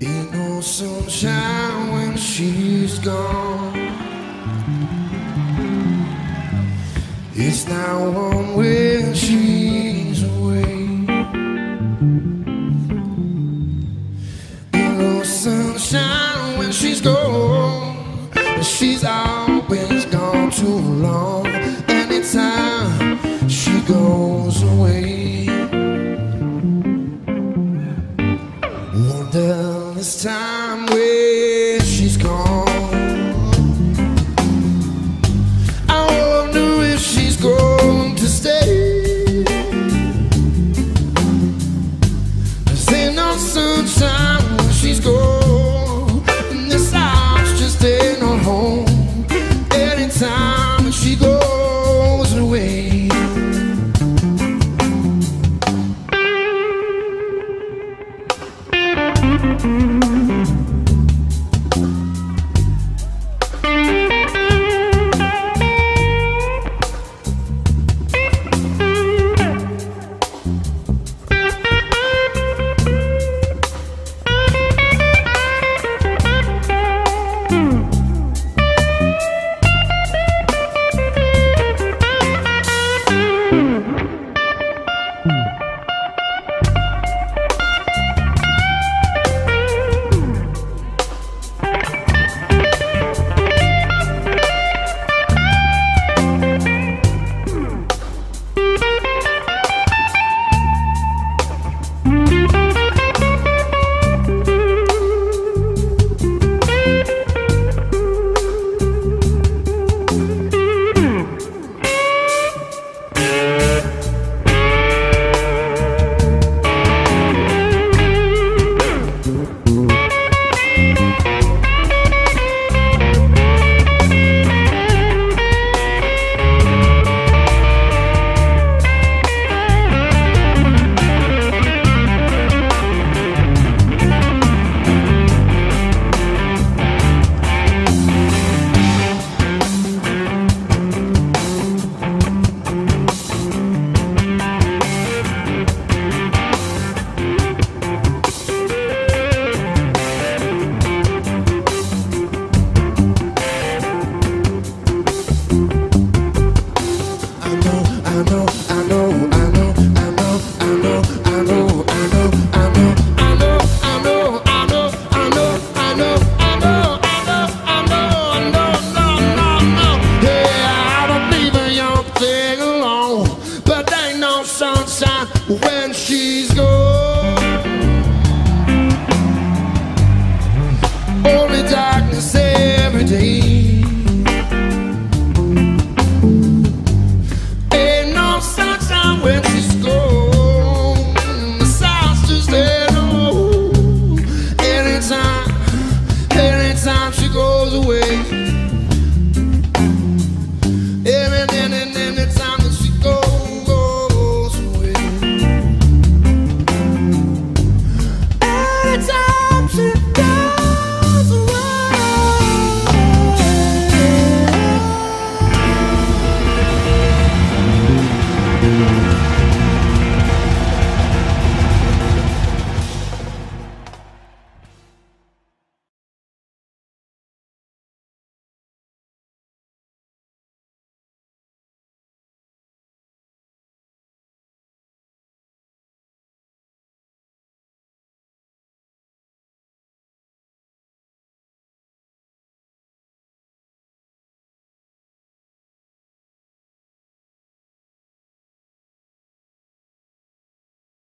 Ain't no sunshine when she's gone. It's not warm when she's away. Ain't no sunshine when she's gone. But she's always gone too long. Anytime she goes away. Wonder this time. when she's gone.